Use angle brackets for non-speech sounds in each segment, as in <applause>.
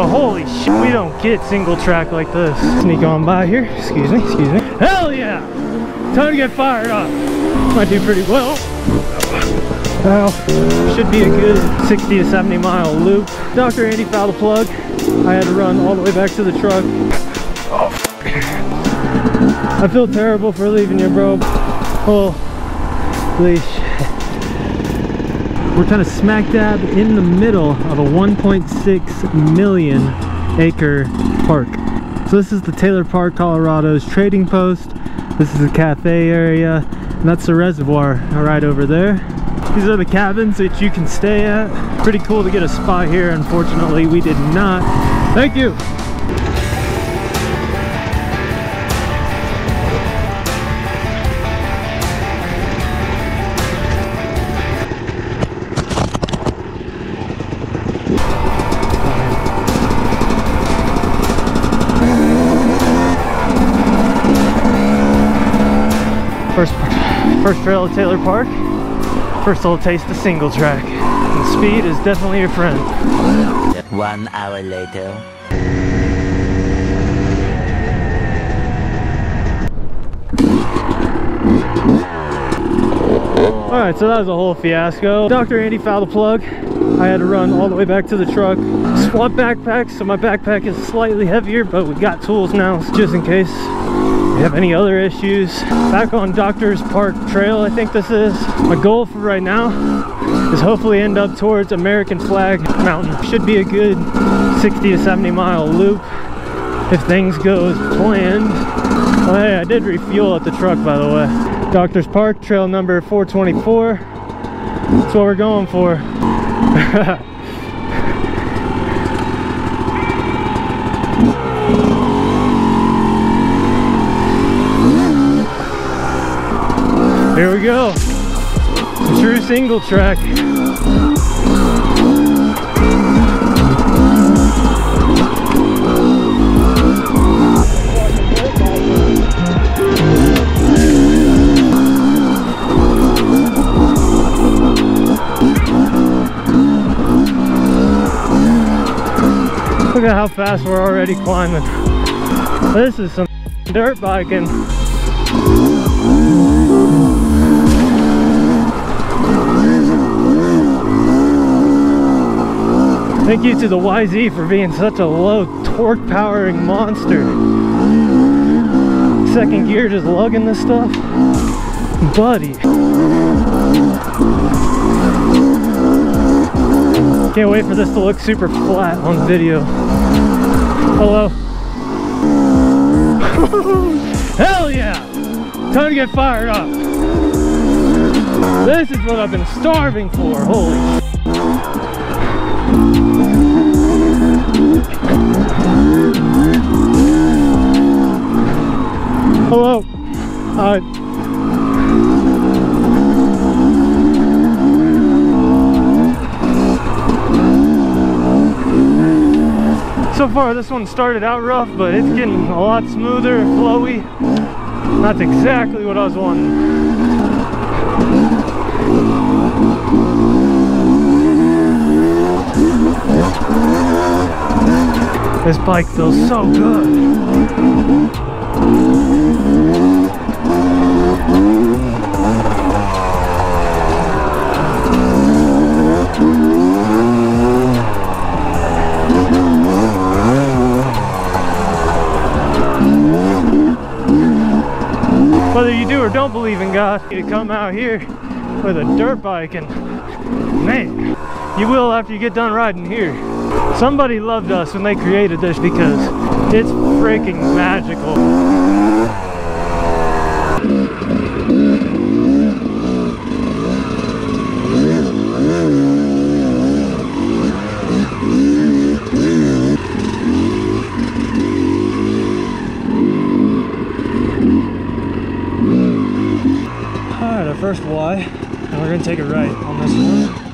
But holy shit, we don't get single track like this. Sneak on by here. Excuse me, excuse me. Hell yeah! Time to get fired up. Might do pretty well. Well, should be a good 60 to 70 mile loop. Dr. Andy fouled a plug. I had to run all the way back to the truck. Oh, I feel terrible for leaving you, bro. Holy shit. We're kind of smack dab in the middle of a 1.6 million acre park. So this is the Taylor Park, Colorado's trading post. This is the cafe area, and that's the reservoir right over there. These are the cabins that you can stay at. Pretty cool to get a spot here. Unfortunately, we did not. Thank you. First, first trail at Taylor Park. First little taste of single track. And speed is definitely your friend. One hour later. Alright, so that was a whole fiasco. Dr. Andy fouled the plug. I had to run all the way back to the truck. Swap backpacks, so my backpack is slightly heavier, but we got tools now, just in case we have any other issues. Back on Doctor's Park Trail, I think this is. My goal for right now is hopefully end up towards American Flag Mountain. Should be a good 60 to 70 mile loop if things go as planned. Oh, hey, I did refuel at the truck, by the way. Doctor's Park, trail number 424. That's what we're going for. <laughs> Here we go. True single track. Look at how fast we're already climbing. This is some dirt biking. Thank you to the YZ for being such a low torque powering monster. Second gear just lugging this stuff. Buddy. Can't wait for this to look super flat on video. Hello. <laughs> Hell yeah! Time to get fired up. This is what I've been starving for. Holy this one started out rough, but it's getting a lot smoother and flowy. That's exactly what I was wanting. This bike feels so good. Do or don't believe in God, you come out here with a dirt bike and man, you will after you get done riding here. Somebody loved us when they created this because it's freaking magical. Alright, our first Y, and we're gonna take a right on this one.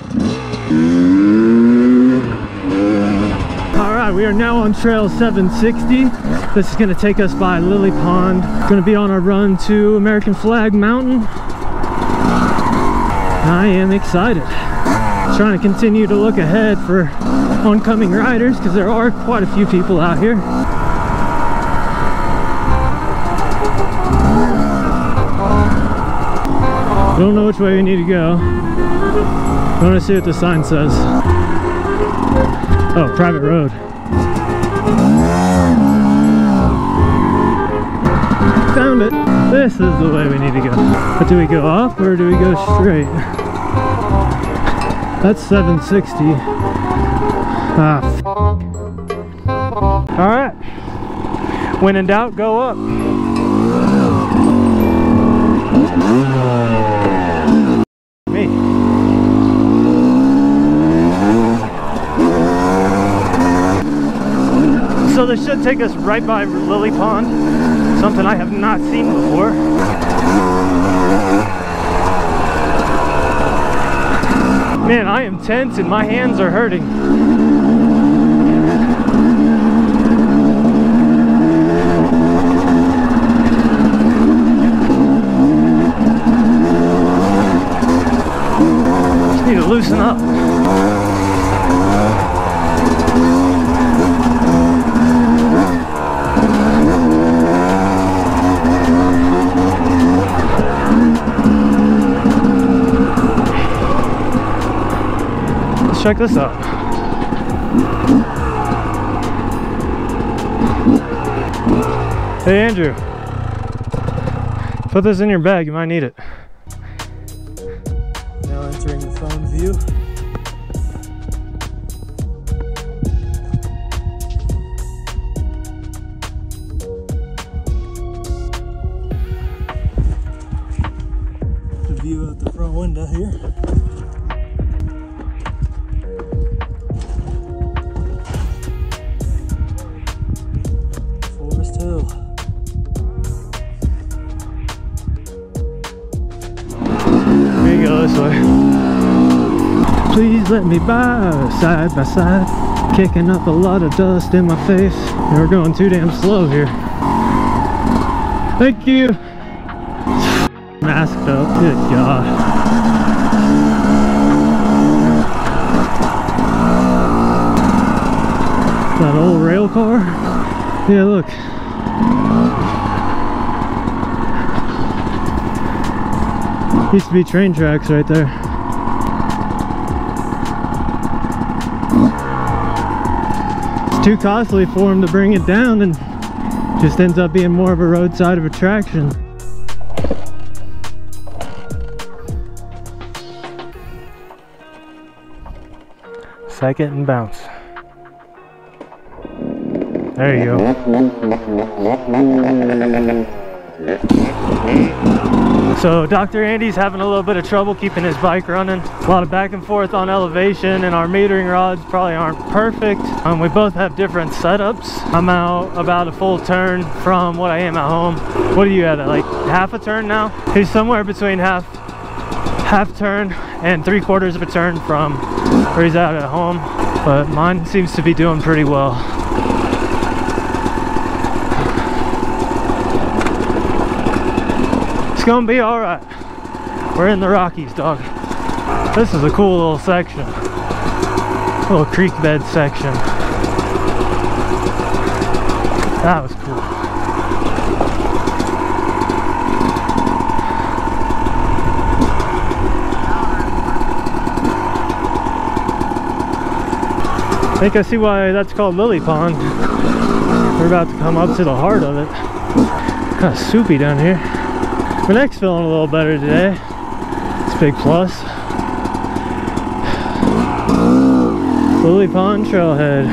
Alright, we are now on trail 760. This is gonna take us by Lily Pond. Gonna be on our run to American Flag Mountain. I am excited. Trying to continue to look ahead for oncoming riders because there are quite a few people out here. I don't know which way we need to go. I want to see what the sign says. Oh, private road. Found it. This is the way we need to go. But do we go off or do we go straight? That's 760. Ah. All right. When in doubt, go up. Me. This should take us right by Lily Pond, something I have not seen before. Man, I am tense and my hands are hurting. Need to loosen up. Check this out. Hey Andrew, put this in your bag, you might need it. Now entering the phone view. Let me by side by side. Kicking up a lot of dust in my face. We're going too damn slow here. Thank you. Masked up. Good God. That old rail car. Yeah, look. Used to be train tracks right there. Too costly for him to bring it down and just ends up being more of a roadside of attraction. Second and bounce. There you go. So Dr. Andy's having a little bit of trouble keeping his bike running. A lot of back and forth on elevation and our metering rods probably aren't perfect. Um, we both have different setups. I'm out about a full turn from what I am at home. What are you at, like half a turn now? He's somewhere between half half turn and three quarters of a turn from where he's at at home. But mine seems to be doing pretty well. Gonna be all right. We're in the Rockies, dog. This is a cool little section. Little creek bed section. That was cool. I think I see why that's called Lily Pond. We're about to come up to the heart of it. Kind of soupy down here. My neck's feeling a little better today. It's a big plus. Lily Pond Trailhead.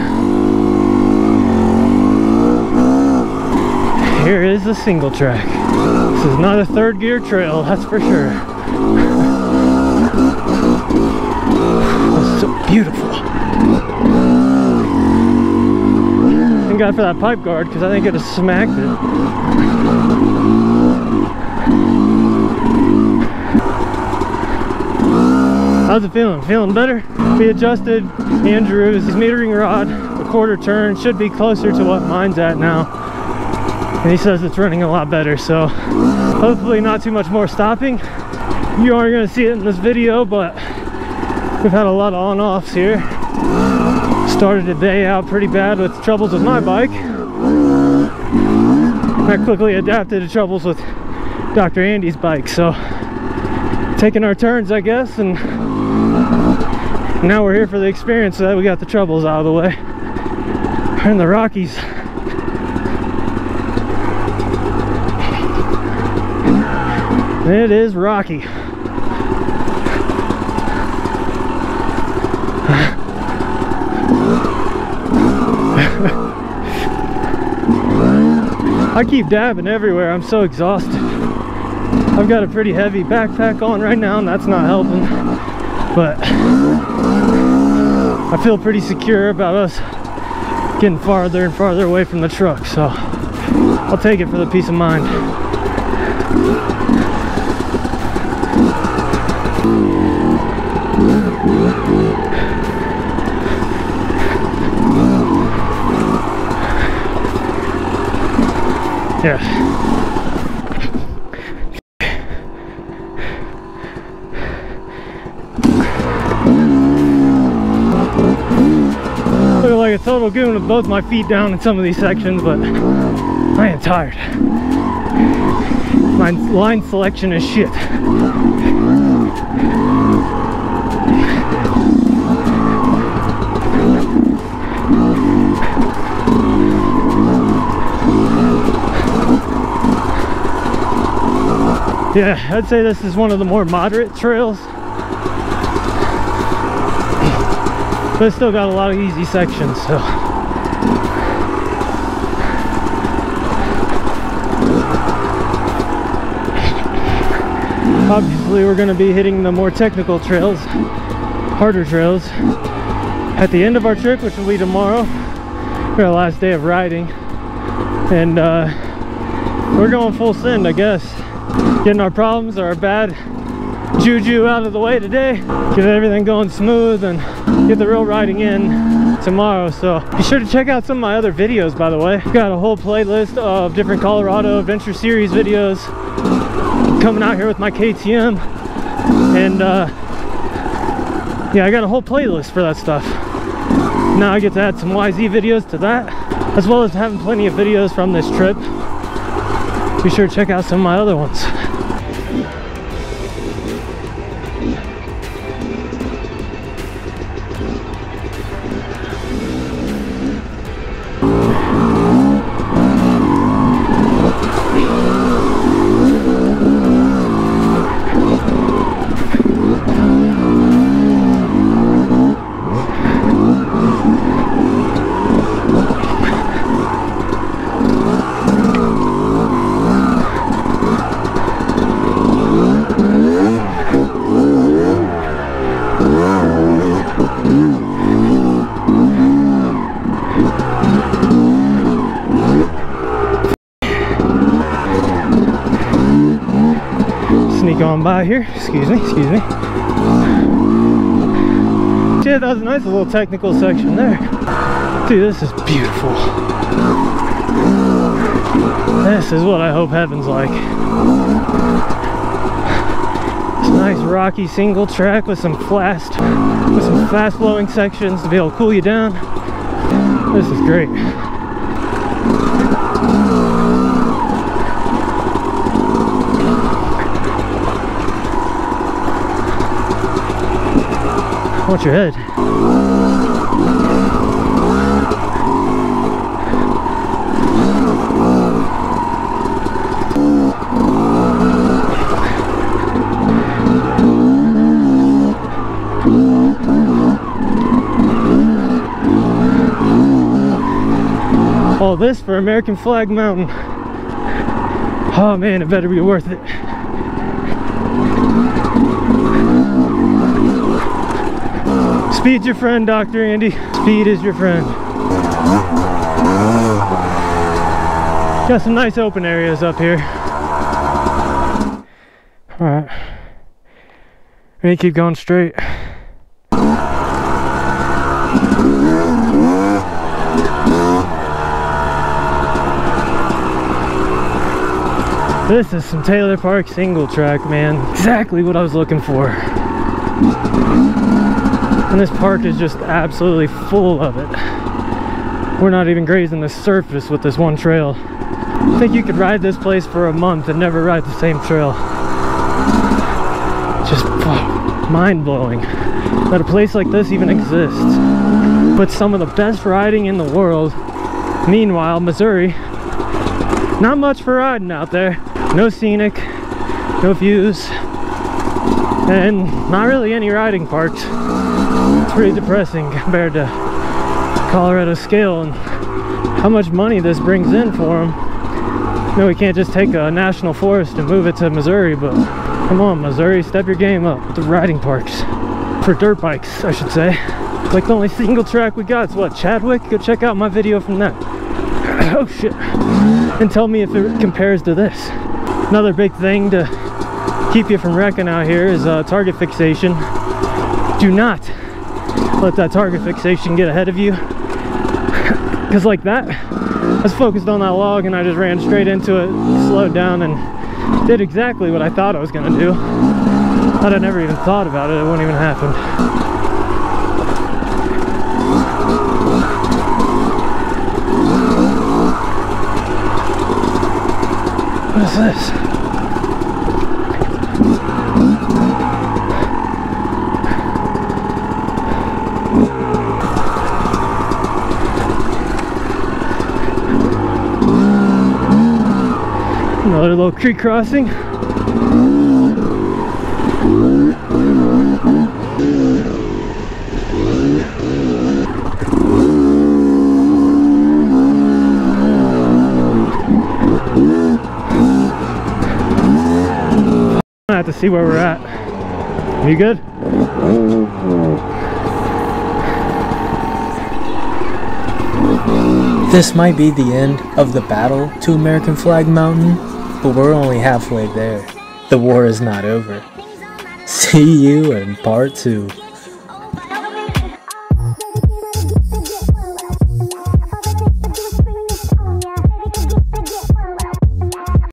Here is the single track. This is not a third gear trail, that's for sure. It's so beautiful. Thank God for that pipe guard because I think it have smacked it. How's it feeling? Feeling better? We adjusted Andrew's metering rod a quarter turn. Should be closer to what mine's at now. And he says it's running a lot better. So hopefully not too much more stopping. You aren't going to see it in this video, but we've had a lot of on-offs here. Started the day out pretty bad with troubles with my bike. I quickly adapted to troubles with Dr. Andy's bike, so taking our turns, I guess, and now we're here for the experience so that we got the troubles out of the way. We're in the Rockies. It is rocky. I keep dabbing everywhere. I'm so exhausted. I've got a pretty heavy backpack on right now and that's not helping. But I feel pretty secure about us getting farther and farther away from the truck. So I'll take it for the peace of mind. Yeah. Total goon with both my feet down in some of these sections, but I am tired. My line selection is shit. Yeah, I'd say this is one of the more moderate trails. But it's still got a lot of easy sections, so. Obviously, we're going to be hitting the more technical trails, harder trails, at the end of our trip, which will be tomorrow. Our last day of riding. And uh, we're going full send, I guess. Getting our problems, or our bad juju out of the way today. Get everything going smooth and get the real riding in tomorrow. So be sure to check out some of my other videos, by the way. Got a whole playlist of different Colorado Adventure Series videos coming out here with my KTM. And uh, yeah, I got a whole playlist for that stuff. Now I get to add some YZ videos to that, as well as having plenty of videos from this trip. Be sure to check out some of my other ones. On by here. Excuse me, excuse me. Yeah, that was a nice little technical section there. Dude, this is beautiful. This is what I hope heaven's like. It's a nice rocky single track with some fast, with some fast flowing sections to be able to cool you down. This is great. Watch your head. All this for American Flag Mountain. Oh man, it better be worth it. Speed's your friend, Dr. Andy. Speed is your friend. Got some nice open areas up here. Alright. Ready to keep going straight. This is some Taylor Park single track, man. Exactly what I was looking for. And this park is just absolutely full of it. We're not even grazing the surface with this one trail. I think you could ride this place for a month and never ride the same trail. Just mind-blowing that a place like this even exists. But some of the best riding in the world. Meanwhile, Missouri, not much for riding out there. No scenic, no views, and not really any riding parks. Pretty depressing compared to Colorado scale and how much money this brings in for them. No, we can't just take a national forest and move it to Missouri, but come on, Missouri, step your game up with the riding parks. For dirt bikes, I should say. Like the only single track we got is what, Chadwick? Go check out my video from that. <coughs> oh shit. And tell me if it compares to this. Another big thing to keep you from wrecking out here is uh, target fixation. Do not let that target fixation get ahead of you. <laughs> Because like that, I was focused on that log and I just ran straight into it, slowed down and did exactly what I thought I was gonna do. Had I never even thought about it, it wouldn't even happen. What is this? Another little creek crossing. I have to see where we're at. You good? This might be the end of the battle to American Flag Mountain, but we're only halfway there. The war is not over. See you in part two.